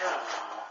Yeah.